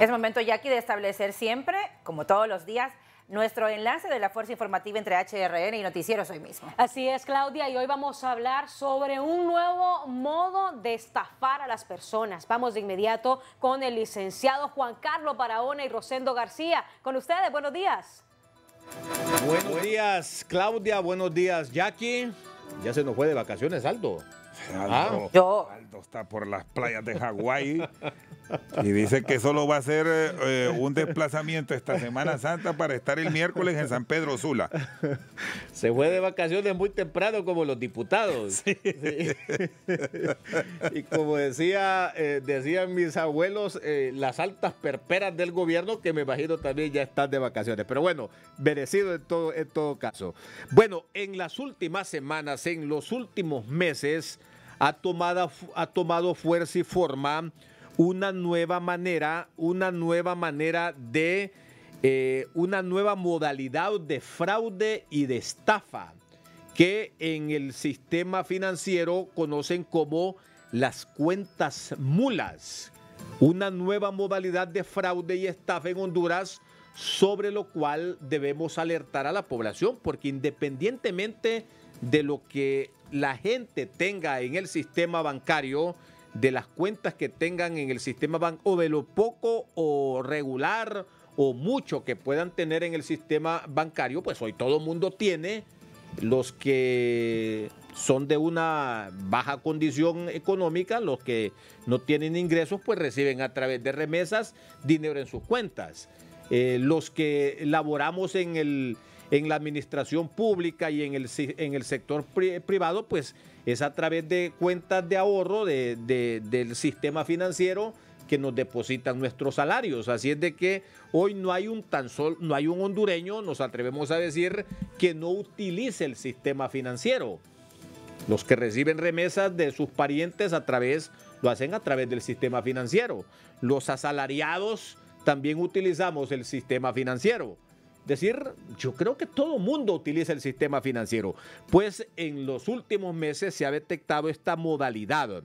Es momento, Jackie, de establecer siempre, como todos los días, nuestro enlace de la Fuerza Informativa entre HRN y Noticieros hoy mismo. Así es, Claudia, y hoy vamos a hablar sobre un nuevo modo de estafar a las personas. Vamos de inmediato con el licenciado Juan Carlos Barahona y Rosendo García. Con ustedes, buenos días. Buenos días, Claudia. Buenos días, Jackie. Ya se nos fue de vacaciones, Aldo. Aldo, ah, Aldo está por las playas de Hawái y dice que solo va a ser eh, un desplazamiento esta Semana Santa para estar el miércoles en San Pedro Sula. Se fue de vacaciones muy temprano como los diputados. y como decía, eh, decían mis abuelos, eh, las altas perperas del gobierno, que me imagino también ya están de vacaciones. Pero bueno, merecido en todo, en todo caso. Bueno, en las últimas semanas, en los últimos meses, ha tomado, ha tomado fuerza y forma una nueva manera, una nueva manera de, eh, una nueva modalidad de fraude y de estafa que en el sistema financiero conocen como las cuentas mulas. Una nueva modalidad de fraude y estafa en Honduras sobre lo cual debemos alertar a la población, porque independientemente de lo que la gente tenga en el sistema bancario, de las cuentas que tengan en el sistema bancario o de lo poco o regular o mucho que puedan tener en el sistema bancario, pues hoy todo mundo tiene los que son de una baja condición económica, los que no tienen ingresos, pues reciben a través de remesas dinero en sus cuentas. Eh, los que laboramos en, el, en la administración pública y en el, en el sector privado, pues es a través de cuentas de ahorro del sistema financiero que nos depositan nuestros salarios. Así es de que hoy no hay un tan solo, no hay un hondureño, nos atrevemos a decir, que no utilice el sistema financiero. Los que reciben remesas de sus parientes a través, lo hacen a través del sistema financiero. Los asalariados también utilizamos el sistema financiero decir, yo creo que todo mundo utiliza el sistema financiero, pues en los últimos meses se ha detectado esta modalidad.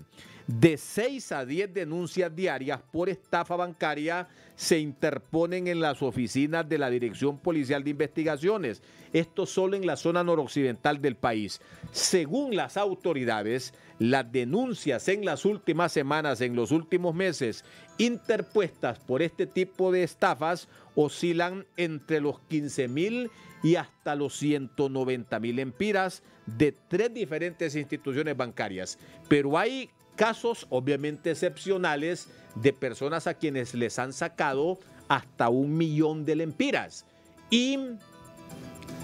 De 6 a 10 denuncias diarias por estafa bancaria se interponen en las oficinas de la Dirección Policial de Investigaciones. Esto solo en la zona noroccidental del país. Según las autoridades, las denuncias en las últimas semanas, en los últimos meses, interpuestas por este tipo de estafas oscilan entre los 15 mil y hasta los 190 mil empiras de tres diferentes instituciones bancarias. Pero hay casos obviamente excepcionales de personas a quienes les han sacado hasta un millón de lempiras. Y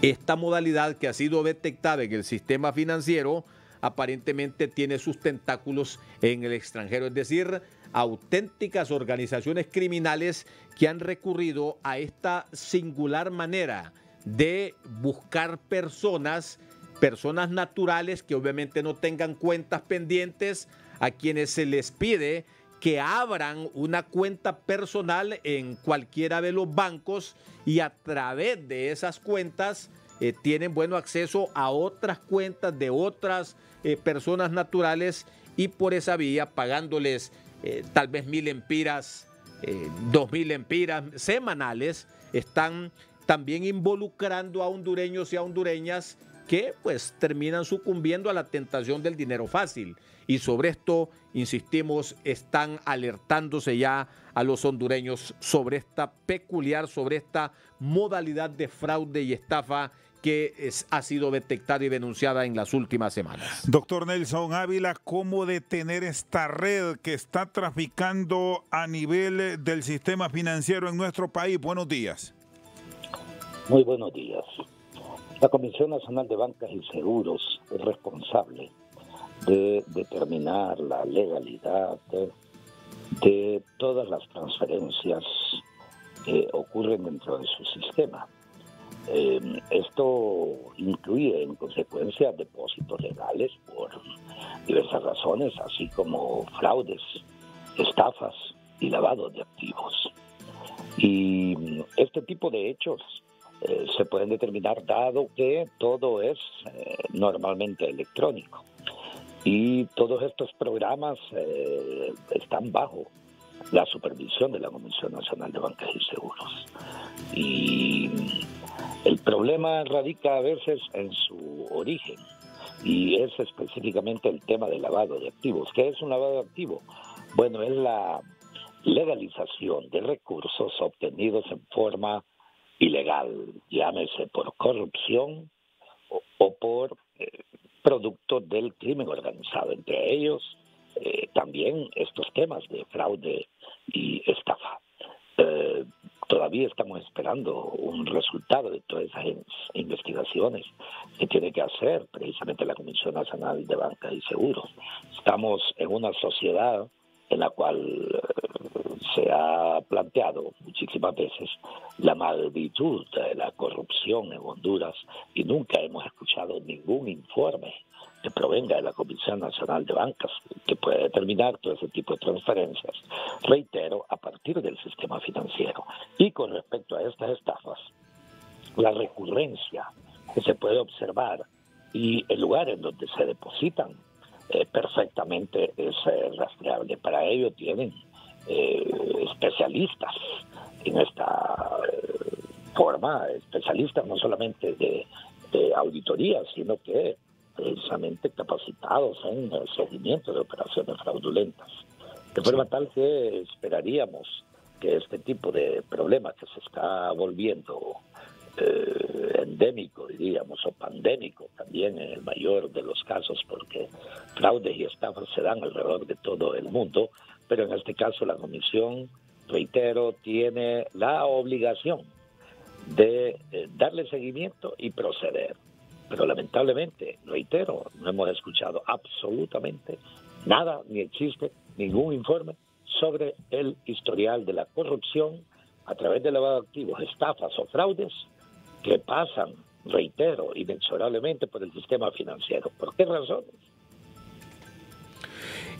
esta modalidad que ha sido detectada en el sistema financiero aparentemente tiene sus tentáculos en el extranjero, es decir, auténticas organizaciones criminales que han recurrido a esta singular manera de buscar personas, personas naturales que obviamente no tengan cuentas pendientes, a quienes se les pide que abran una cuenta personal en cualquiera de los bancos y a través de esas cuentas eh, tienen bueno acceso a otras cuentas de otras eh, personas naturales y por esa vía pagándoles eh, tal vez mil empiras, dos mil empiras semanales, están también involucrando a hondureños y a hondureñas que pues terminan sucumbiendo a la tentación del dinero fácil. Y sobre esto, insistimos, están alertándose ya a los hondureños sobre esta peculiar, sobre esta modalidad de fraude y estafa que es, ha sido detectada y denunciada en las últimas semanas. Doctor Nelson Ávila, ¿cómo detener esta red que está traficando a nivel del sistema financiero en nuestro país? Buenos días. Muy buenos días. La Comisión Nacional de Bancas y Seguros es responsable de determinar la legalidad de, todas las transferencias que ocurren dentro de su sistema. Eh, esto incluye en consecuencia depósitos legales por diversas razones, así como fraudes, estafas y lavado de activos. Y este tipo de hechos eh, se pueden determinar dado que todo es eh, normalmente electrónico. Y todos estos programas eh, están bajo la supervisión de la Comisión Nacional de Bancas y Seguros. Y el problema radica a veces en su origen y es específicamente el tema del lavado de activos. ¿Qué es un lavado de activos? Bueno, es la legalización de recursos obtenidos en forma ilegal, llámese por corrupción o, por eh, producto del crimen organizado, entre ellos eh, también estos temas de fraude y estafa. Eh, todavía estamos esperando un resultado de todas esas investigaciones que tiene que hacer precisamente la Comisión Nacional de Banca y Seguros. Estamos en una sociedad en la cual eh, se ha planteado muchísimas veces la magnitud de la corrupción en Honduras y nunca hemos escuchado ningún informe que provenga de la Comisión Nacional de Bancas, que puede determinar todo ese tipo de transferencias, reitero, a partir del sistema financiero. Y con respecto a estas estafas, la recurrencia que se puede observar y el lugar en donde se depositan eh, perfectamente es eh, rastreable. Para ello tienen eh, especialistas en esta forma, especialistas no solamente de, de auditoría, sino que precisamente capacitados en el seguimiento de operaciones fraudulentas. De forma tal que esperaríamos que este tipo de problema que se está volviendo eh, endémico, diríamos, o pandémico también en el mayor de los casos, porque fraudes y estafas se dan alrededor de todo el mundo, pero en este caso la Comisión, reitero, tiene la obligación de eh, darle seguimiento y proceder. Pero lamentablemente, reitero, no hemos escuchado absolutamente nada, ni existe ningún informe sobre el historial de la corrupción a través de lavado de activos, estafas o fraudes que pasan, reitero, inexorablemente por el sistema financiero. ¿Por qué razones?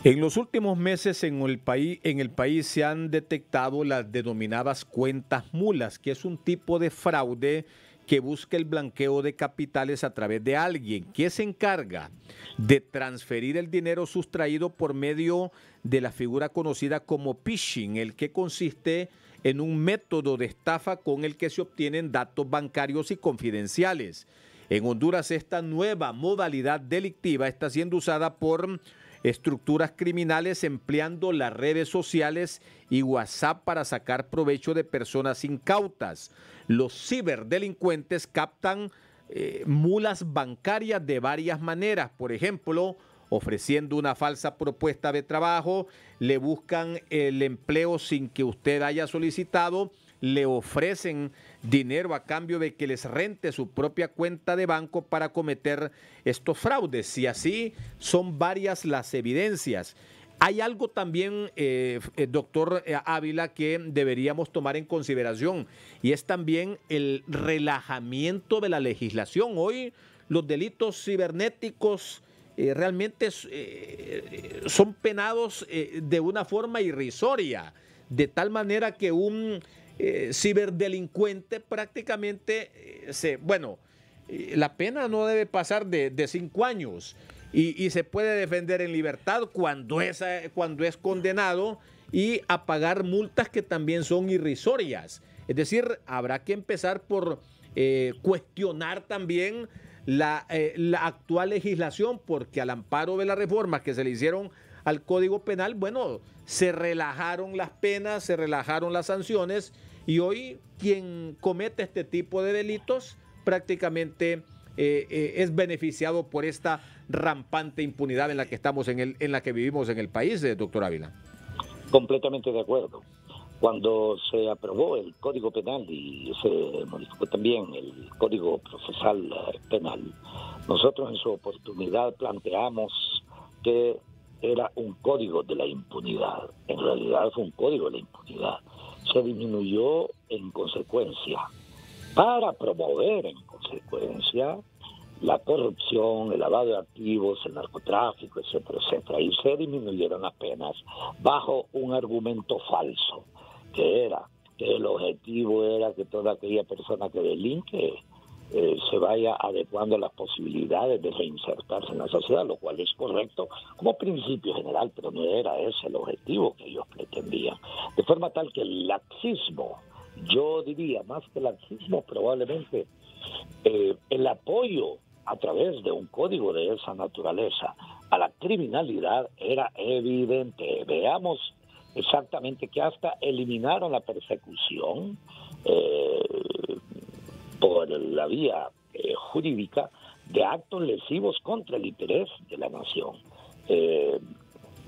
En los últimos meses en el, país, en el país se han detectado las denominadas cuentas mulas, que es un tipo de fraude que busca el blanqueo de capitales a través de alguien que se encarga de transferir el dinero sustraído por medio de la figura conocida como phishing, el que consiste en un método de estafa con el que se obtienen datos bancarios y confidenciales. En Honduras esta nueva modalidad delictiva está siendo usada por estructuras criminales empleando las redes sociales y WhatsApp para sacar provecho de personas incautas. Los ciberdelincuentes captan eh, mulas bancarias de varias maneras, por ejemplo, ofreciendo una falsa propuesta de trabajo, le buscan el empleo sin que usted haya solicitado, le ofrecen dinero a cambio de que les rente su propia cuenta de banco para cometer estos fraudes. Y así son varias las evidencias. Hay algo también, eh, eh, doctor eh, Ávila, que deberíamos tomar en consideración y es también el relajamiento de la legislación. Hoy los delitos cibernéticos realmente son penados de una forma irrisoria, de tal manera que un eh, ciberdelincuente prácticamente eh, se, bueno, eh, la pena no debe pasar de, cinco años y, se puede defender en libertad cuando es, cuando es condenado y a pagar multas que también son irrisorias. Es decir, habrá que empezar por cuestionar también la, la, actual legislación, porque al amparo de las reformas que se le hicieron al Código Penal, bueno, se relajaron las penas, se relajaron las sanciones y hoy quien comete este tipo de delitos prácticamente eh, eh, es beneficiado por esta rampante impunidad en la que estamos en, el, en la que vivimos en el país, eh, doctor Ávila. Completamente de acuerdo. Cuando se aprobó el Código Penal y se modificó también el Código Procesal Penal, nosotros en su oportunidad planteamos que era un código de la impunidad. En realidad fue un código de la impunidad se disminuyó en consecuencia para promover en consecuencia la corrupción, el lavado de activos, el narcotráfico, etcétera, etcétera. Y se disminuyeron las penas bajo un argumento falso, que era que el objetivo era que toda aquella persona que delinque eh, se vaya adecuando las posibilidades de reinsertarse en la sociedad, lo cual es correcto como principio general, pero no era ese el objetivo que ellos pretendían. De forma tal que el laxismo, yo diría más que laxismo, probablemente eh, el apoyo a través de un código de esa naturaleza a la criminalidad era evidente. Veamos exactamente que hasta eliminaron la persecución eh, por la vía eh, jurídica de actos lesivos contra el interés de la nación. Eh,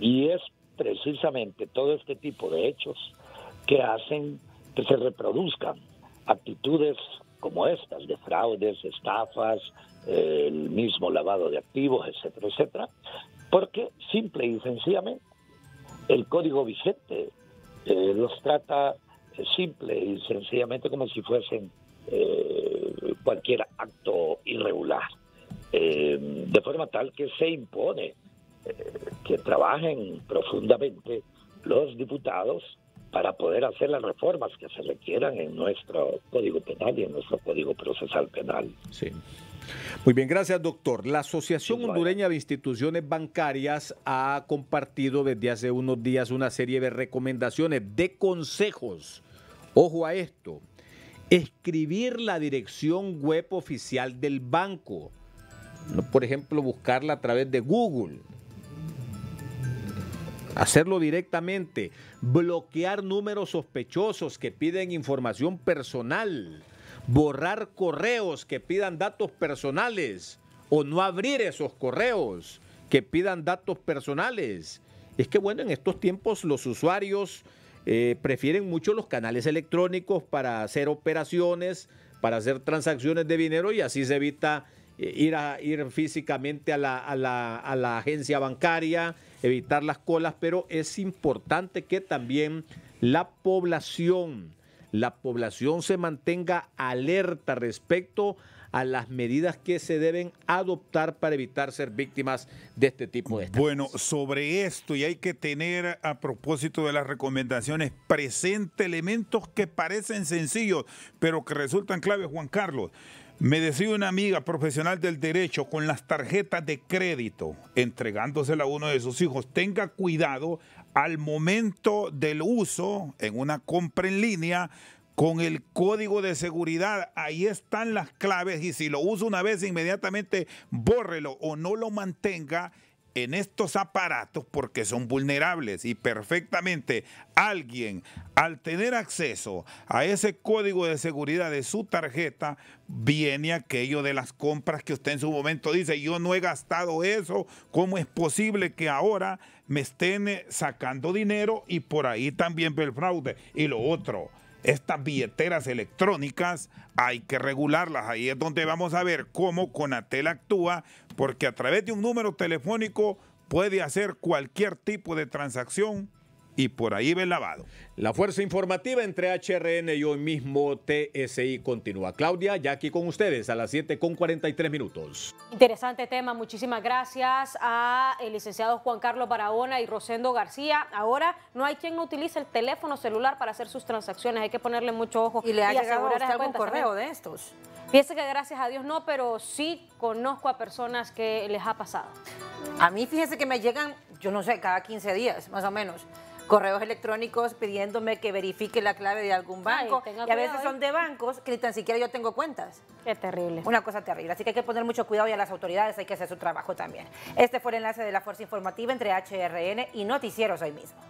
y es precisamente todo este tipo de hechos que hacen que se reproduzcan actitudes como estas, de fraudes, estafas, el mismo lavado de activos, etcétera, etcétera, porque simple y sencillamente el código vigente eh, los trata simple y sencillamente como si fuesen eh, cualquier acto irregular, eh, de forma tal que se impone que trabajen profundamente los diputados para poder hacer las reformas que se requieran en nuestro Código Penal y en nuestro Código Procesal Penal. Sí. Muy bien, gracias doctor. La Asociación Hondureña de Instituciones Bancarias ha compartido desde hace unos días una serie de recomendaciones, de consejos. Ojo a esto, escribir la dirección web oficial del banco. Por ejemplo, buscarla a través de Google. Hacerlo directamente. Bloquear números sospechosos que piden información personal borrar correos que pidan datos personales o no abrir esos correos que pidan datos personales. Es que bueno, en estos tiempos los usuarios eh, prefieren mucho los canales electrónicos para hacer operaciones, para hacer transacciones de dinero y así se evita eh, ir, a, ir físicamente a la, a la agencia bancaria, evitar las colas, pero es importante que también la población la población se mantenga alerta respecto a las medidas que se deben adoptar para evitar ser víctimas de este tipo de Bueno, sobre esto, y hay que tener a propósito de las recomendaciones presente elementos que parecen sencillos, pero que resultan claves, Juan Carlos. Me decía una amiga profesional del derecho con las tarjetas de crédito, entregándosela a uno de sus hijos, tenga cuidado al momento del uso en una compra en línea con el código de seguridad. Ahí están las claves y si lo usa una vez inmediatamente bórrelo o no lo mantenga en estos aparatos porque son vulnerables y perfectamente alguien al tener acceso a ese código de seguridad de su tarjeta viene aquello de las compras que usted en su momento dice yo no he gastado eso, ¿cómo es posible que ahora me estén eh, sacando dinero y por ahí también ve el fraude? Y lo otro, estas billeteras electrónicas hay que regularlas. Ahí es donde vamos a ver cómo Conatel actúa, porque a través de un número telefónico puede hacer cualquier tipo de transacción y por ahí ve lavado. La fuerza informativa entre HRN y hoy mismo TSI continúa. Claudia, ya aquí con ustedes a las 7 con 43 minutos. Interesante tema, muchísimas gracias a el licenciado Juan Carlos Barahona y Rosendo García. Ahora no hay quien no utilice el teléfono celular para hacer sus transacciones, hay que ponerle mucho ojo. ¿Y le ha llegado algún correo de estos? Piense que gracias a Dios no, pero sí conozco a personas que les ha pasado. A mí fíjese que me llegan, yo no sé, cada 15 días más o menos correos electrónicos pidiéndome que verifique la clave de algún banco. y a veces son de bancos que ni tan siquiera yo tengo cuentas. Qué terrible. Una cosa terrible. Así que hay que poner mucho cuidado y a las autoridades hay que hacer su trabajo también. Este fue el enlace de la Fuerza Informativa entre HRN y Noticieros hoy mismo.